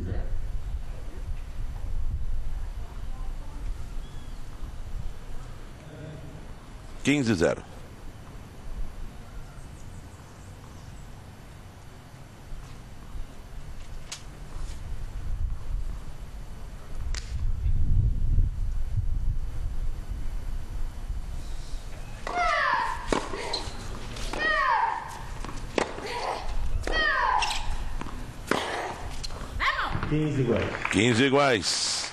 quiser. Quinze zero. 15 iguais. 15 iguais.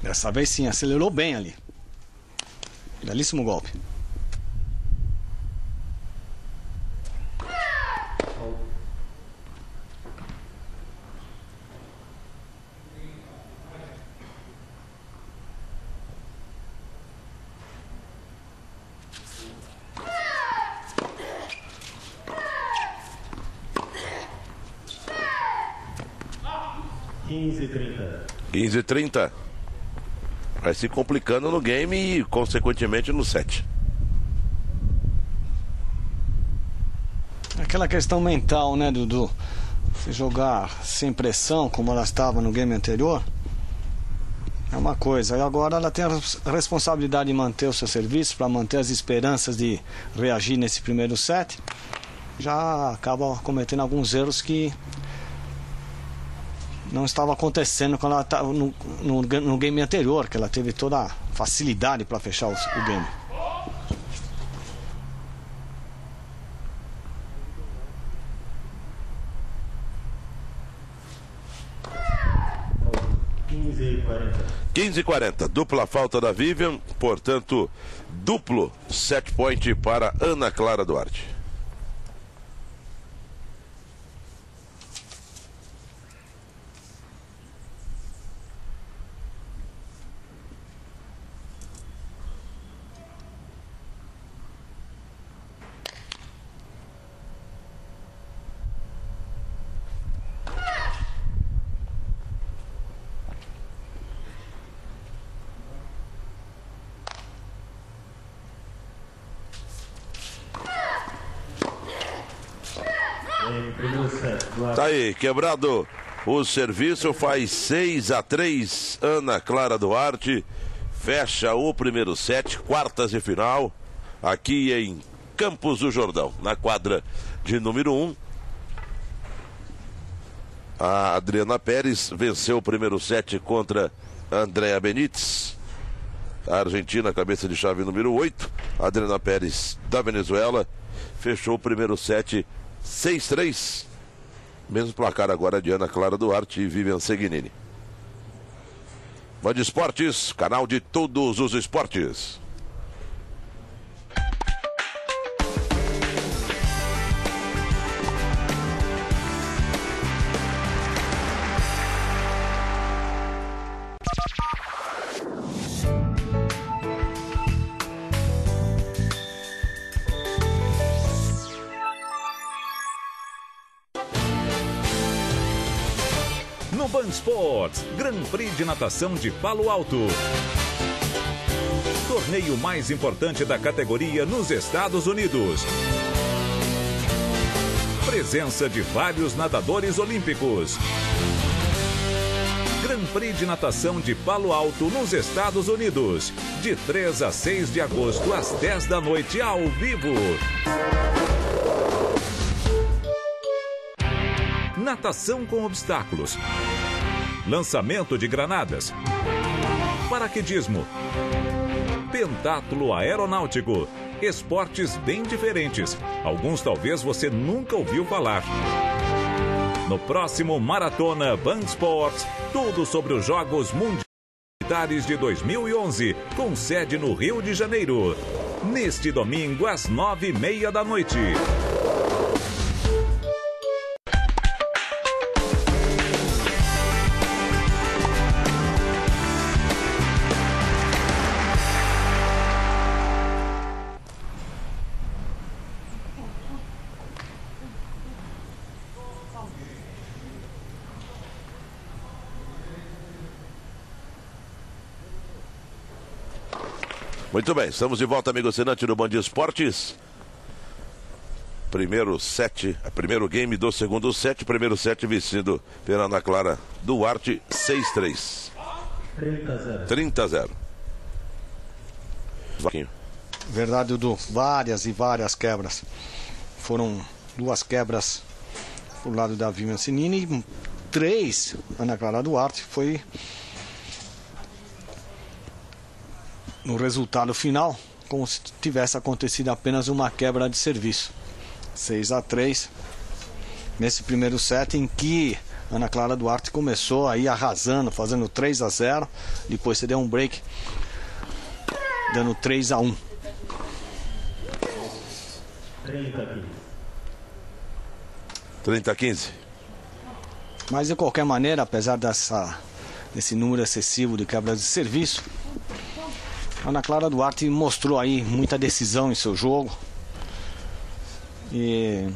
Dessa vez sim, acelerou bem ali. Belíssimo golpe. Quinze e trinta. 15 e 30. Vai se complicando no game e, consequentemente, no set. Aquela questão mental, né, Dudu? Se jogar sem pressão, como ela estava no game anterior, é uma coisa. E agora ela tem a res- responsabilidade de manter o seu serviço, para manter as esperanças de reagir nesse primeiro set. Já acaba cometendo alguns erros que não estava acontecendo quando ela estava no, no, no game anterior, que ela teve toda a facilidade para fechar o, game. Quinze quarenta. 15 e 40. Dupla falta da Vivian. Portanto, duplo set point para Ana Clara Duarte. Tá aí, quebrado o serviço, faz 6 a 3 Ana Clara Duarte fecha o primeiro set, quartas de final, aqui em Campos do Jordão, na quadra de número 1. A Adriana Pérez venceu o primeiro set contra a Andrea Benítez. A Argentina, cabeça de chave número 8. A Adriana Pérez da Venezuela fechou o primeiro set 6-3. Mesmo placar agora de Ana Clara Duarte e Vivian Seguinini. Band Esportes, canal de todos os esportes. Ban Sports, Grand Prix de natação de Palo Alto. Torneio mais importante da categoria nos Estados Unidos. Presença de vários nadadores olímpicos. Grand Prix de natação de Palo Alto nos Estados Unidos. De 3 a 6 de agosto às 10 da noite ao vivo. Natação com obstáculos. Lançamento de granadas. Paraquedismo. Pentátulo aeronáutico. Esportes bem diferentes. Alguns talvez você nunca ouviu falar. No próximo Maratona Band Sports, tudo sobre os Jogos Mundiais de 2011, com sede no Rio de Janeiro. Neste domingo, às nove e meia da noite. Muito bem, estamos de volta, amigo assinante do Band Esportes. Primeiro set, primeiro game do segundo set, primeiro set vencido pela Ana Clara Duarte, 6-3. 30 a 0. 30 a 0. Vaquinho. Verdade, Dudu. Várias e várias quebras. Foram duas quebras pro lado da Vivian Sinini três Ana Clara Duarte. Foi no resultado final como se tivesse acontecido apenas uma quebra de serviço. 6 a 3 nesse primeiro set em que Ana Clara Duarte começou aí arrasando, fazendo 3 a 0, depois você deu um break dando 3 a 1. 30 a 15. 30 a 15. Mas de qualquer maneira, apesar dessa, desse número excessivo de quebras de serviço, Ana Clara Duarte mostrou aí muita decisão em seu jogo. E,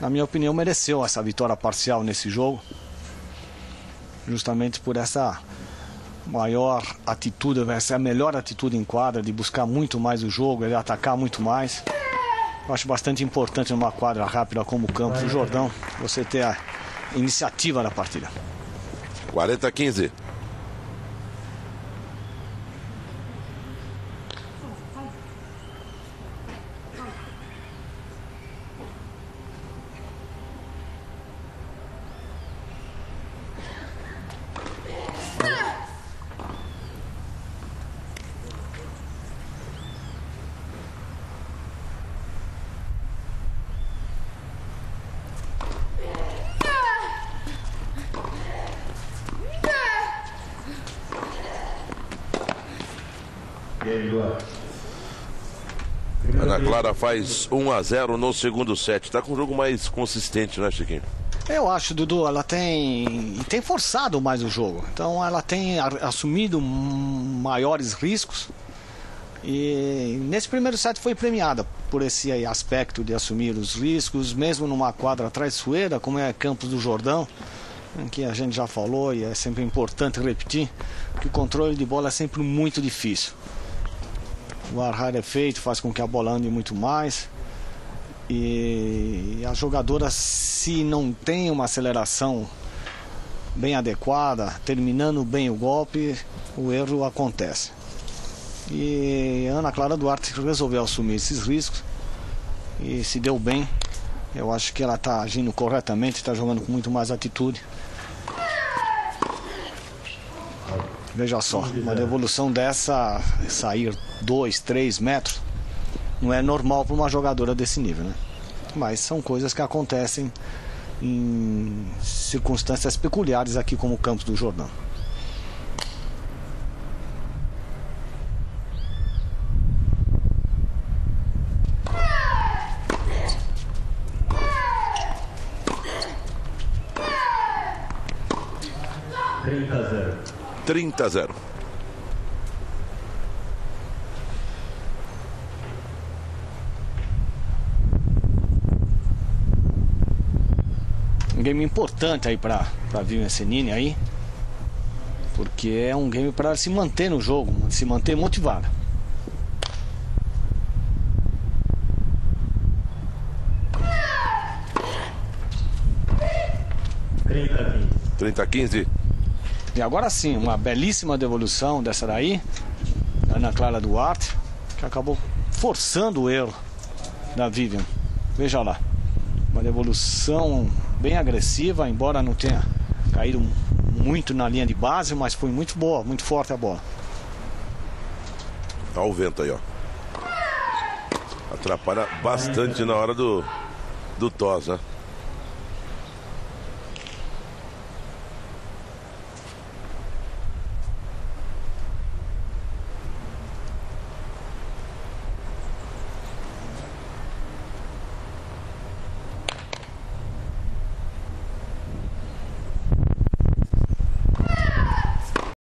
na minha opinião, mereceu essa vitória parcial nesse jogo. Justamente por essa maior atitude, essa melhor atitude em quadra, de buscar muito mais o jogo, de atacar muito mais. Eu acho bastante importante numa quadra rápida como o Campos do Jordão, você ter a iniciativa na partida. 40 a 15. Ana Clara faz 1 a 0 no segundo set. Tá com um jogo mais consistente, né, Chiquinho? Eu acho, Dudu, ela tem tem forçado mais o jogo. Então ela tem assumido maiores riscos. E nesse primeiro set foi premiada por esse aí aspecto de assumir os riscos, mesmo numa quadra traiçoeira, como é Campos do Jordão, em que a gente já falou e é sempre importante repetir, que o controle de bola é sempre muito difícil. O ar raio é faz com que a bola ande muito mais. E a jogadora, se não tem uma aceleração bem adequada, terminando bem o golpe, o erro acontece. E Ana Clara Duarte resolveu assumir esses riscos e se deu bem. Eu acho que ela está agindo corretamente, está jogando com muito mais atitude. Veja só, uma devolução dessa, sair 2, 3 metros, não é normal para uma jogadora desse nível, né? Mas são coisas que acontecem em circunstâncias peculiares aqui como o Campos do Jordão. Trinta a 0. 30 a 0. Um game importante aí para para Vivian Senini aí, porque é um game para se manter no jogo, se manter motivada. Trinta a 15. 30 a 15. E agora sim, uma belíssima devolução dessa daí, da Ana Clara Duarte, que acabou forçando o erro da Vivian. Veja lá, uma devolução bem agressiva, embora não tenha caído muito na linha de base, mas foi muito boa, muito forte a bola. Olha o vento aí, ó. Atrapalha bastante na hora do, do tos, né?